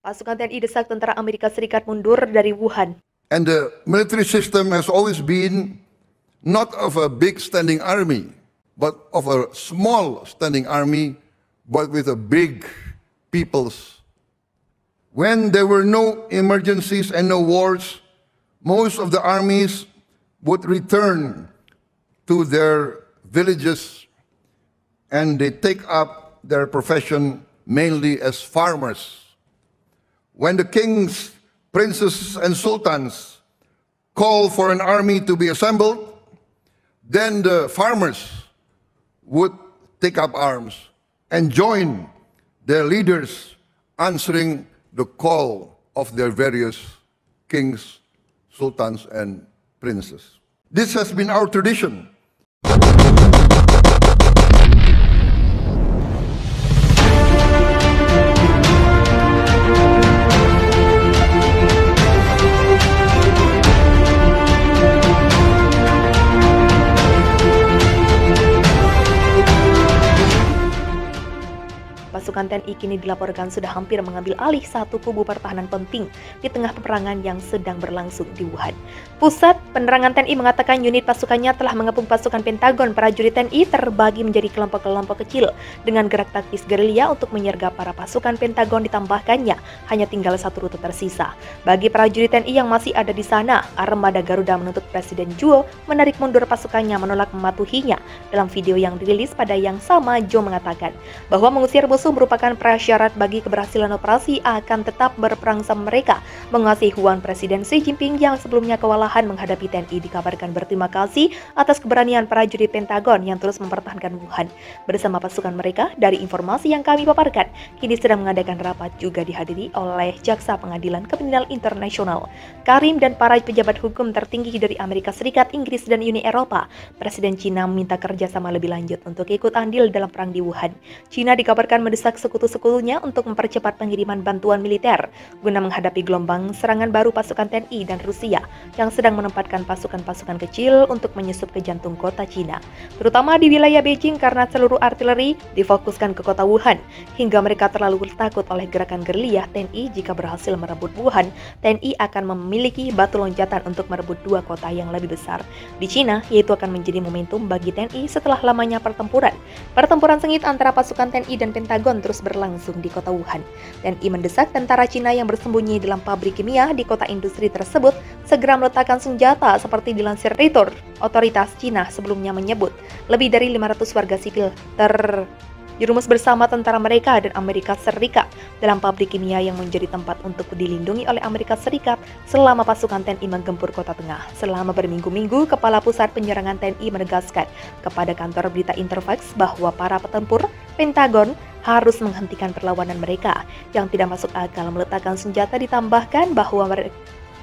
Pasukan TNI desak tentara Amerika Serikat mundur dari Wuhan. And the military system has always been not of a big standing army, but of a small standing army, but with a big peoples. When there were no emergencies and no wars, most of the armies would return to their villages and they take up their profession mainly as farmers. When the kings, princes, and sultans call for an army to be assembled, then the farmers would take up arms and join their leaders answering the call of their various kings, sultans, and princes. This has been our tradition. TNI kini dilaporkan sudah hampir mengambil alih satu kubu pertahanan penting di tengah peperangan yang sedang berlangsung di Wuhan. Pusat Penerangan TNI mengatakan unit pasukannya telah mengepung pasukan Pentagon. Prajurit TNI terbagi menjadi kelompok-kelompok kecil dengan gerak taktis gerilya untuk menyergap para pasukan Pentagon ditambahkannya hanya tinggal satu rute tersisa. Bagi prajurit TNI yang masih ada di sana, armada Garuda menuntut Presiden Juo menarik mundur pasukannya menolak mematuhinya. Dalam video yang dirilis pada yang sama, Joe mengatakan bahwa mengusir musuh musuh merupakan prasyarat bagi keberhasilan operasi akan tetap berperang sama mereka. Mengasih Huan Presiden Xi Jinping yang sebelumnya kewalahan menghadapi TNI dikabarkan berterima kasih atas keberanian prajurit Pentagon yang terus mempertahankan Wuhan. Bersama pasukan mereka, dari informasi yang kami paparkan, kini sedang mengadakan rapat juga dihadiri oleh Jaksa Pengadilan Kriminal Internasional. Karim dan para pejabat hukum tertinggi dari Amerika Serikat, Inggris, dan Uni Eropa. Presiden Cina meminta kerjasama lebih lanjut untuk ikut andil dalam perang di Wuhan. Cina dikabarkan mendesak sekutu-sekutunya untuk mempercepat pengiriman bantuan militer guna menghadapi gelombang serangan baru pasukan TNI dan Rusia yang sedang menempatkan pasukan-pasukan kecil untuk menyusup ke jantung kota Cina, terutama di wilayah Beijing karena seluruh artileri difokuskan ke kota Wuhan hingga mereka terlalu takut oleh gerakan gerilya TNI jika berhasil merebut Wuhan, TNI akan memiliki batu loncatan untuk merebut dua kota yang lebih besar di Cina, yaitu akan menjadi momentum bagi TNI setelah lamanya pertempuran. Pertempuran sengit antara pasukan TNI dan Pentagon Pentagon berlangsung di kota Wuhan. Dan I mendesak tentara Cina yang bersembunyi dalam pabrik kimia di kota industri tersebut segera meletakkan senjata seperti dilansir Reuters. Otoritas Cina sebelumnya menyebut lebih dari 500 warga sipil ter dirumus bersama tentara mereka dan Amerika Serikat dalam pabrik kimia yang menjadi tempat untuk dilindungi oleh Amerika Serikat selama pasukan TNI menggempur kota tengah. Selama berminggu-minggu, Kepala Pusat Penyerangan TNI menegaskan kepada kantor berita Interfax bahwa para petempur Pentagon harus menghentikan perlawanan mereka yang tidak masuk akal meletakkan senjata ditambahkan bahwa mereka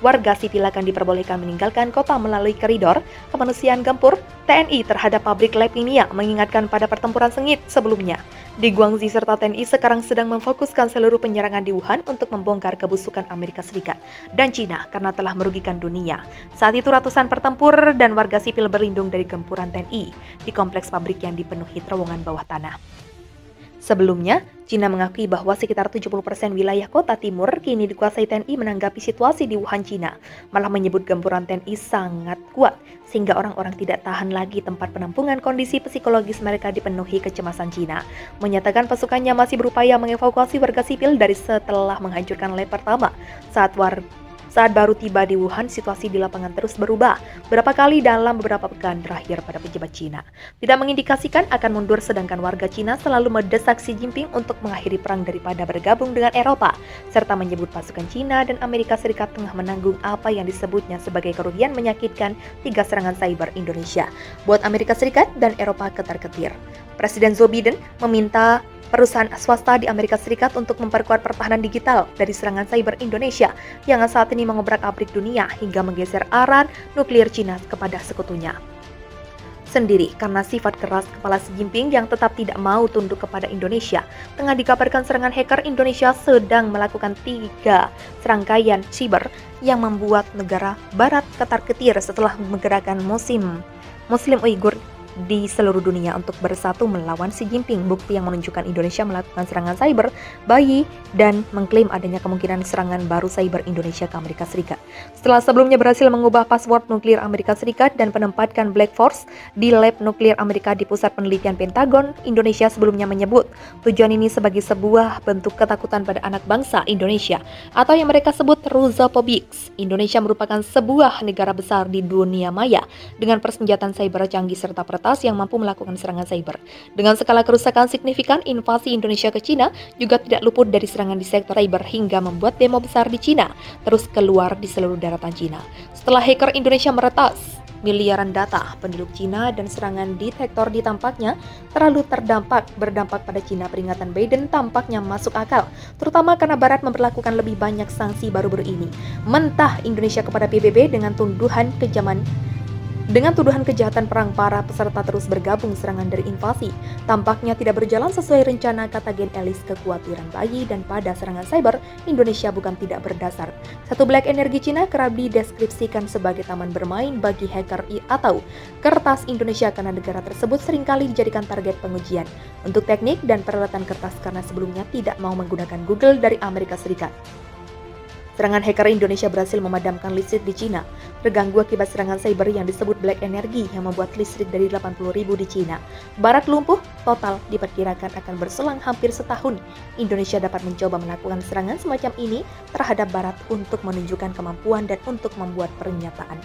warga sipil akan diperbolehkan meninggalkan kota melalui koridor kemanusiaan gempur TNI terhadap pabrik lab kimia mengingatkan pada pertempuran sengit sebelumnya. Di Guangzhou serta TNI sekarang sedang memfokuskan seluruh penyerangan di Wuhan untuk membongkar kebusukan Amerika Serikat dan Cina karena telah merugikan dunia. Saat itu ratusan pertempur dan warga sipil berlindung dari gempuran TNI di kompleks pabrik yang dipenuhi terowongan bawah tanah. Sebelumnya, Cina mengakui bahwa sekitar 70% wilayah kota timur kini dikuasai TNI menanggapi situasi di Wuhan, Cina. Malah menyebut gempuran TNI sangat kuat, sehingga orang-orang tidak tahan lagi tempat penampungan kondisi psikologis mereka dipenuhi kecemasan Cina. Menyatakan pasukannya masih berupaya mengevakuasi warga sipil dari setelah menghancurkan lab pertama saat warga saat baru tiba di Wuhan, situasi di lapangan terus berubah berapa kali dalam beberapa pekan terakhir pada pejabat Cina. Tidak mengindikasikan akan mundur sedangkan warga Cina selalu mendesak Xi Jinping untuk mengakhiri perang daripada bergabung dengan Eropa, serta menyebut pasukan Cina dan Amerika Serikat tengah menanggung apa yang disebutnya sebagai kerugian menyakitkan tiga serangan cyber Indonesia. Buat Amerika Serikat dan Eropa ketar-ketir. Presiden Joe Biden meminta perusahaan swasta di Amerika Serikat untuk memperkuat pertahanan digital dari serangan cyber Indonesia yang saat ini mengobrak-abrik dunia hingga menggeser arah nuklir Cina kepada sekutunya sendiri karena sifat keras kepala Xi Jinping yang tetap tidak mau tunduk kepada Indonesia. Tengah dikabarkan serangan hacker Indonesia sedang melakukan tiga serangkaian cyber yang membuat negara barat ketar-ketir setelah menggerakkan musim Muslim Uighur di seluruh dunia untuk bersatu melawan Xi Jinping, bukti yang menunjukkan Indonesia melakukan serangan cyber bayi dan mengklaim adanya kemungkinan serangan baru cyber Indonesia ke Amerika Serikat. Setelah sebelumnya berhasil mengubah password nuklir Amerika Serikat dan penempatkan Black Force di lab nuklir Amerika di pusat penelitian Pentagon, Indonesia sebelumnya menyebut tujuan ini sebagai sebuah bentuk ketakutan pada anak bangsa Indonesia atau yang mereka sebut Rusophobics. Indonesia merupakan sebuah negara besar di dunia maya dengan persenjataan cyber canggih serta yang mampu melakukan serangan cyber. Dengan skala kerusakan signifikan, invasi Indonesia ke Cina juga tidak luput dari serangan di sektor cyber hingga membuat demo besar di Cina terus keluar di seluruh daratan Cina. Setelah hacker Indonesia meretas, miliaran data penduduk Cina dan serangan detektor di tampaknya terlalu terdampak berdampak pada Cina peringatan Biden tampaknya masuk akal terutama karena Barat memperlakukan lebih banyak sanksi baru-baru ini mentah Indonesia kepada PBB dengan tunduhan kejaman dengan tuduhan kejahatan perang para peserta terus bergabung serangan dari invasi, tampaknya tidak berjalan sesuai rencana kata Gen Elis kekhawatiran bayi dan pada serangan cyber, Indonesia bukan tidak berdasar. Satu black energi Cina kerap dideskripsikan sebagai taman bermain bagi hacker atau kertas Indonesia karena negara tersebut sering kali dijadikan target pengujian untuk teknik dan peralatan kertas karena sebelumnya tidak mau menggunakan Google dari Amerika Serikat. Serangan hacker Indonesia berhasil memadamkan listrik di Cina, terganggu akibat serangan cyber yang disebut Black Energy yang membuat listrik dari 80 ribu di Cina. Barat lumpuh total diperkirakan akan berselang hampir setahun. Indonesia dapat mencoba melakukan serangan semacam ini terhadap Barat untuk menunjukkan kemampuan dan untuk membuat pernyataan.